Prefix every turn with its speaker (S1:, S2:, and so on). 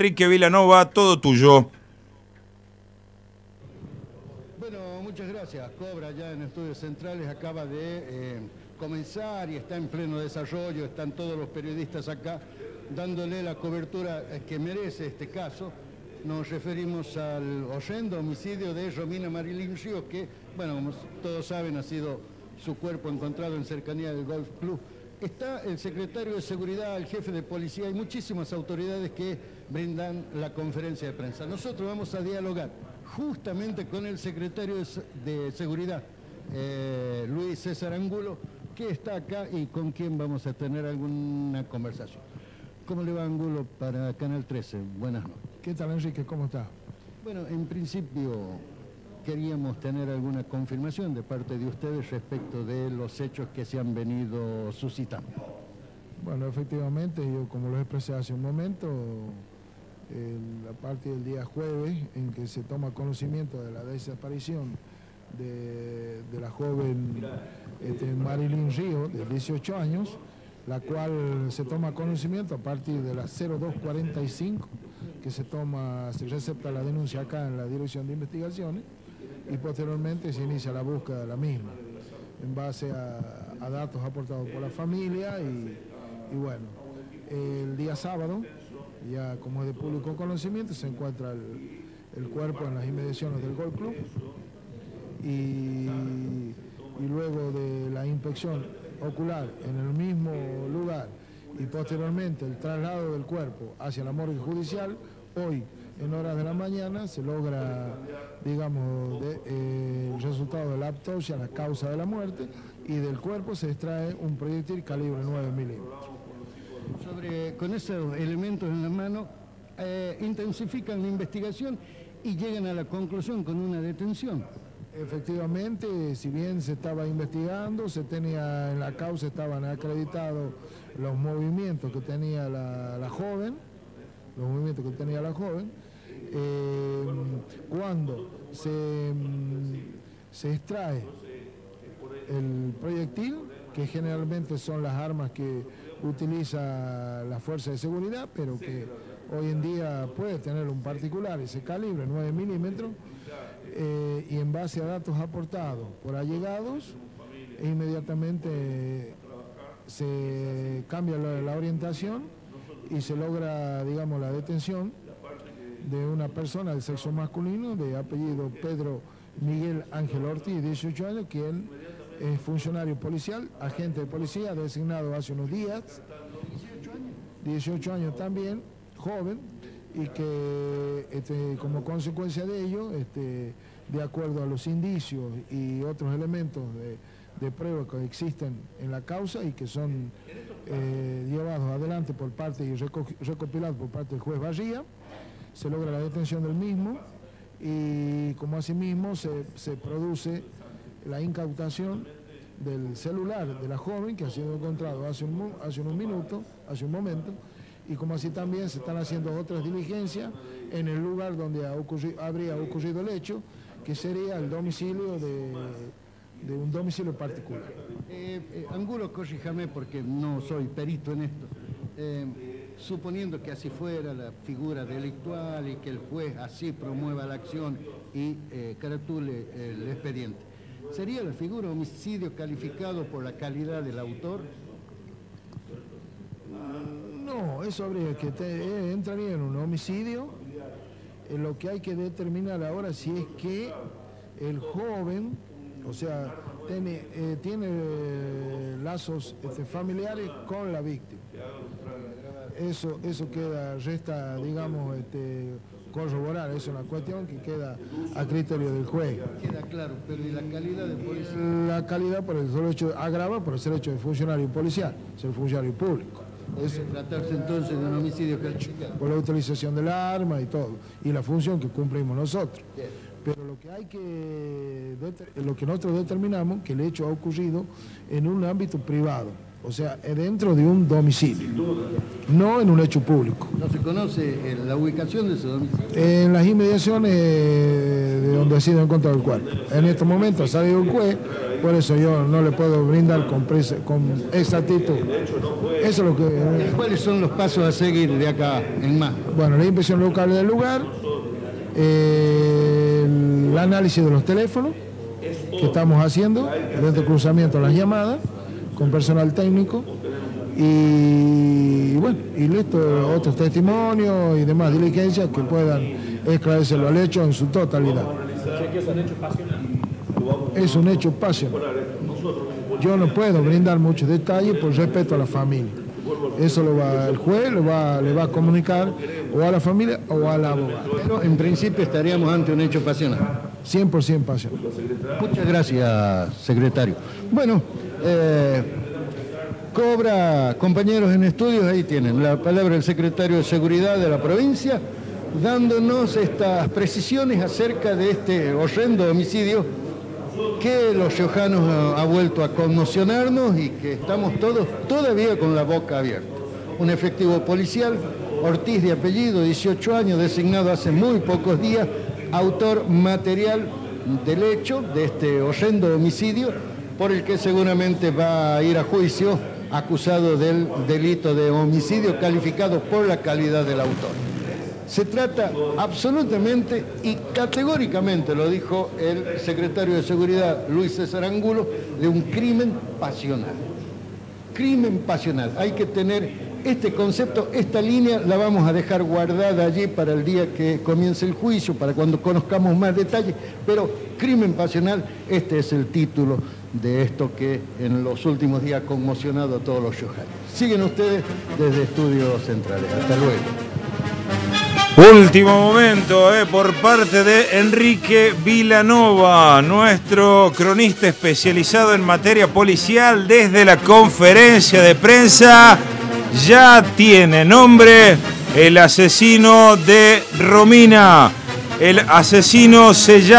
S1: Enrique Vilanova, todo tuyo.
S2: Bueno, muchas gracias. Cobra ya en Estudios Centrales acaba de eh, comenzar y está en pleno desarrollo. Están todos los periodistas acá dándole la cobertura que merece este caso. Nos referimos al horrendo homicidio de Romina Marilyn que, bueno, como todos saben, ha sido su cuerpo encontrado en cercanía del Golf Club. Está el secretario de Seguridad, el jefe de policía y muchísimas autoridades que brindan la conferencia de prensa. Nosotros vamos a dialogar justamente con el secretario de Seguridad, eh, Luis César Angulo, que está acá y con quien vamos a tener alguna conversación. ¿Cómo le va Angulo para Canal 13? Buenas noches.
S3: ¿Qué tal Enrique? ¿Cómo está?
S2: Bueno, en principio queríamos tener alguna confirmación de parte de ustedes respecto de los hechos que se han venido suscitando.
S3: Bueno, efectivamente, yo como lo expresé hace un momento, a partir del día jueves en que se toma conocimiento de la desaparición de, la joven este, Marilyn Río, de 18 años, la cual se toma conocimiento a partir de las 0245, que se toma, se recepta la denuncia acá en la Dirección de Investigaciones, y posteriormente se inicia la búsqueda de la misma, en base a, datos aportados por la familia y, bueno, el día sábado, ya como es de público conocimiento, se encuentra el, cuerpo en las inmediaciones del Golf Club y, y luego de la inspección ocular en el mismo lugar y posteriormente el traslado del cuerpo hacia la morgue judicial, hoy en horas de la mañana se logra, digamos, eh, el resultado de la autopsia, la causa de la muerte, y del cuerpo se extrae un proyectil calibre 9 milímetros.
S2: Sobre, con esos elementos en la mano, eh, intensifican la investigación y llegan a la conclusión con una detención.
S3: Efectivamente, si bien se estaba investigando, se tenía en la causa estaban acreditados los movimientos que tenía la joven, los movimientos que tenía la joven, eh, cuando se, mm, se extrae el proyectil, que generalmente son las armas que utiliza la fuerza de seguridad, pero que hoy en día puede tener un particular ese calibre, 9 milímetros, eh, y en base a datos aportados por allegados, inmediatamente se cambia la orientación y se logra, digamos, la detención de una persona de sexo masculino de apellido Pedro Miguel Ángel Ortiz, 18 años, él es funcionario policial, agente de policía designado hace unos días, 18 años también, joven, y que este, como consecuencia de ello, este, de acuerdo a los indicios y otros elementos de, prueba que existen en la causa y que son eh, llevados adelante por parte y recopilados por parte del juez Barría, se logra la detención del mismo y como asimismo se, se produce la incautación del celular de la joven que ha sido encontrado hace, un, hace unos minutos, hace un momento, y como así también se están haciendo otras diligencias en el lugar donde habría ocurrido el hecho, que sería el domicilio de, un domicilio particular.
S2: Eh, eh, Angulo, corríjame porque no soy perito en esto. Eh, suponiendo que así fuera la figura delictual y que el juez así promueva la acción y eh, caratule el expediente, ¿sería la figura homicidio calificado por la calidad del autor?
S3: No, eso habría que eh, entraría en un homicidio. Lo que hay que determinar ahora si es que el joven, o sea, tiene, eh, tiene lazos este, familiares con la víctima eso, eso queda, resta, digamos, este, corroborar, es una cuestión que queda a criterio del juez.
S2: Queda claro, pero ¿y la calidad de policía?
S3: La calidad por el solo hecho, agrava por el ser hecho de funcionario policial, ser funcionario público.
S2: Es tratarse entonces de un homicidio calificado.
S3: Por la utilización del arma y todo, y la función que cumplimos nosotros. Pero lo que hay que, lo que nosotros determinamos, que el hecho ha ocurrido en un ámbito privado o sea, dentro de un domicilio, no en un hecho público.
S2: ¿No se conoce eh, la ubicación de ese domicilio?
S3: En las inmediaciones de donde ha sido encontrado el cuerpo. En este momento ha salido un juez, por eso yo no le puedo brindar con, con exactitud. Eso es lo que...
S2: ¿Cuáles son los pasos a seguir de acá en más?
S3: Bueno, la inspección local del lugar, eh, el análisis de los teléfonos que estamos haciendo, el cruzamiento de las llamadas, con personal técnico y, bueno, y listo, otros testimonios y demás diligencias que puedan esclarecerlo al hecho en su totalidad. Es un hecho pasional. Yo no puedo brindar muchos detalles por respeto a la familia. Eso lo va, el juez lo va, le va a comunicar o a la familia o a la abogada.
S2: Pero en principio estaríamos ante un hecho pasional.
S3: 100% pasional.
S2: Muchas gracias, secretario. Bueno, eh, Cobra, compañeros en estudios, ahí tienen la palabra del secretario de Seguridad de la provincia, dándonos estas precisiones acerca de este horrendo homicidio que los riojanos ha, ha vuelto a conmocionarnos y que estamos todos todavía con la boca abierta. Un efectivo policial, Ortiz de apellido, 18 años, designado hace muy pocos días, autor material del hecho de este horrendo homicidio, por el que seguramente va a ir a juicio acusado del delito de homicidio calificado por la calidad del autor. Se trata absolutamente y categóricamente, lo dijo el secretario de Seguridad Luis César Angulo, de un crimen pasional. Crimen pasional. Hay que tener este concepto, esta línea la vamos a dejar guardada allí para el día que comience el juicio, para cuando conozcamos más detalles, pero crimen pasional, este es el título de esto que en los últimos días ha conmocionado a todos los riojanos. Siguen ustedes desde Estudios Centrales. Hasta luego.
S1: Último momento eh, por parte de Enrique Vilanova, nuestro cronista especializado en materia policial desde la conferencia de prensa. Ya tiene nombre el asesino de Romina. El asesino se llama...